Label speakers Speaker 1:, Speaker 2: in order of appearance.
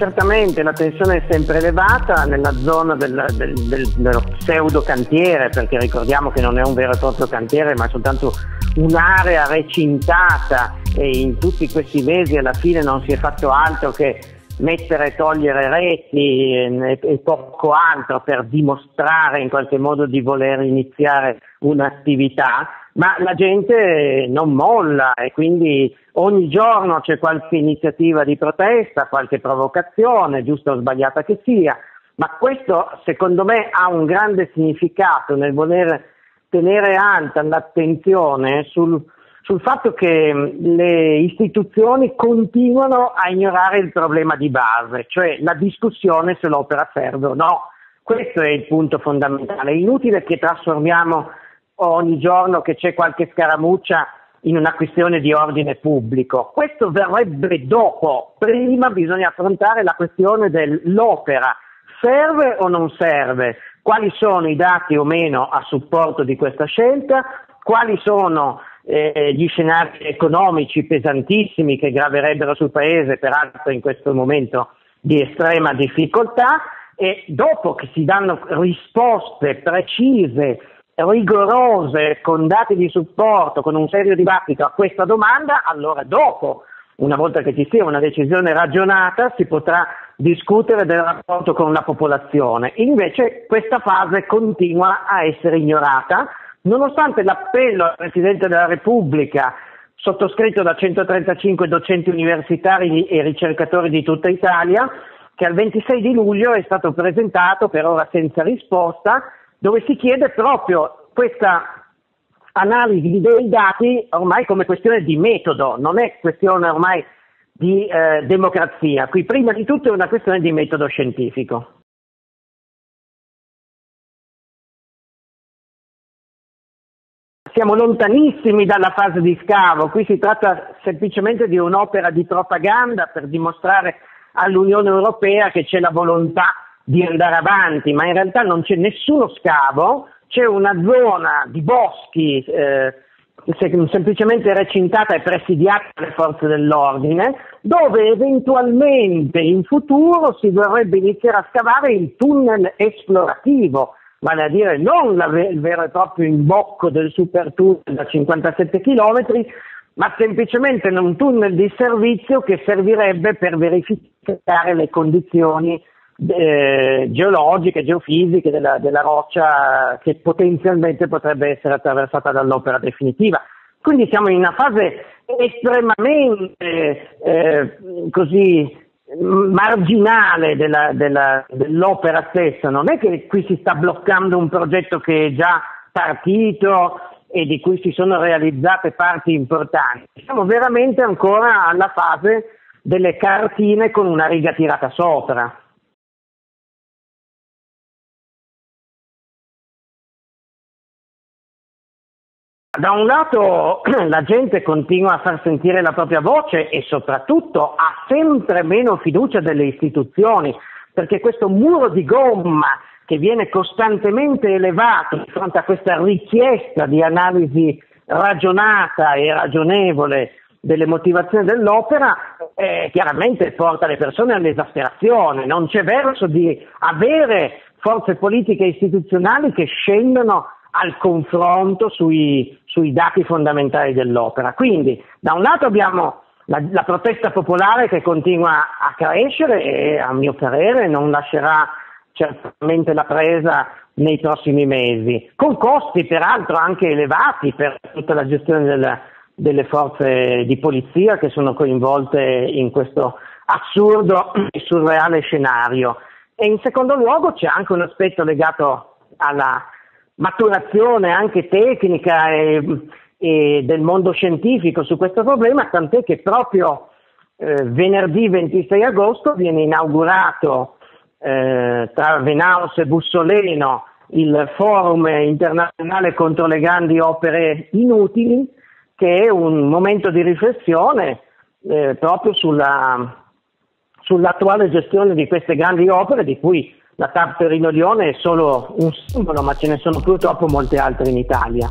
Speaker 1: certamente la tensione è sempre elevata nella zona del, del, del, dello pseudo cantiere, perché ricordiamo che non è un vero e proprio cantiere, ma soltanto un'area recintata e in tutti questi mesi alla fine non si è fatto altro che mettere e togliere reti e, e, poco altro per dimostrare in qualche modo di voler iniziare un'attività, ma la gente non molla e quindi ogni giorno c'è qualche iniziativa di protesta, qualche provocazione, giusta o sbagliata che sia, ma questo secondo me ha un grande significato nel voler tenere alta l'attenzione sul, sul fatto che le istituzioni continuano a ignorare il problema di base, cioè la discussione se l'opera serve o no. Questo è il punto fondamentale. È inutile che trasformiamo ogni giorno che c'è qualche scaramuccia in una questione di ordine pubblico. Questo verrebbe dopo. Prima bisogna affrontare la questione dell'opera. Serve o non serve? Quali sono i dati o meno a supporto di questa scelta? Quali sono eh, gli scenari economici pesantissimi che graverebbero sul Paese, peraltro in questo momento di estrema difficoltà? E dopo che si danno risposte precise rigorose, con dati di supporto, con un serio dibattito a questa domanda, allora dopo, una volta che ci sia una decisione ragionata, si potrà discutere del rapporto con la popolazione. Invece questa fase continua a essere ignorata, nonostante l'appello al Presidente della Repubblica sottoscritto da 135 docenti universitari e ricercatori di tutta Italia, che al 26 di luglio è stato presentato, per ora senza risposta, dove si chiede proprio questa analisi dei dati ormai come questione di metodo, non è questione ormai di eh, democrazia. Qui prima di tutto è una questione di metodo scientifico. Siamo lontanissimi dalla fase di scavo, qui si tratta semplicemente di un'opera di propaganda per dimostrare all'Unione Europea che c'è la volontà di andare avanti, ma in realtà non c'è nessuno scavo, c'è una zona di boschi eh, semplicemente recintata e presidiata dalle forze dell'ordine, dove eventualmente in futuro si dovrebbe iniziare a scavare il tunnel esplorativo, vale a dire non la, il vero e proprio imbocco del super tunnel da 57 km, ma semplicemente un tunnel di servizio che servirebbe per verificare le condizioni eh, geologiche, geofisiche della, della, roccia che potenzialmente potrebbe essere attraversata dall'opera definitiva. Quindi siamo in una fase estremamente eh, così marginale della, della, dell'opera stessa, non è che qui si sta bloccando un progetto che è già partito e di cui si sono realizzate parti importanti, siamo veramente ancora alla fase delle cartine con una riga tirata sopra. Da un lato la gente continua a far sentire la propria voce e soprattutto ha sempre meno fiducia delle istituzioni, perché questo muro di gomma che viene costantemente elevato di fronte a questa richiesta di analisi ragionata e ragionevole delle motivazioni dell'opera, eh, chiaramente porta le persone all'esasperazione. Non c'è verso di avere forze politiche istituzionali che scendono al confronto sui, sui dati fondamentali dell'opera. Quindi da un lato abbiamo la, la, protesta popolare che continua a crescere e a mio parere non lascerà certamente la presa nei prossimi mesi, con costi peraltro anche elevati per tutta la gestione del, delle forze di polizia che sono coinvolte in questo assurdo e surreale scenario. E in secondo luogo c'è anche un aspetto legato alla maturazione anche tecnica e, e del mondo scientifico su questo problema, tant'è che proprio eh, venerdì 26 agosto viene inaugurato eh, tra Venaus e Bussoleno il forum internazionale contro le grandi opere inutili, che è un momento di riflessione eh, proprio sulla, sull'attuale gestione di queste grandi opere di cui la TAP Torino Lione è solo un simbolo, ma ce ne sono purtroppo molte altre in Italia.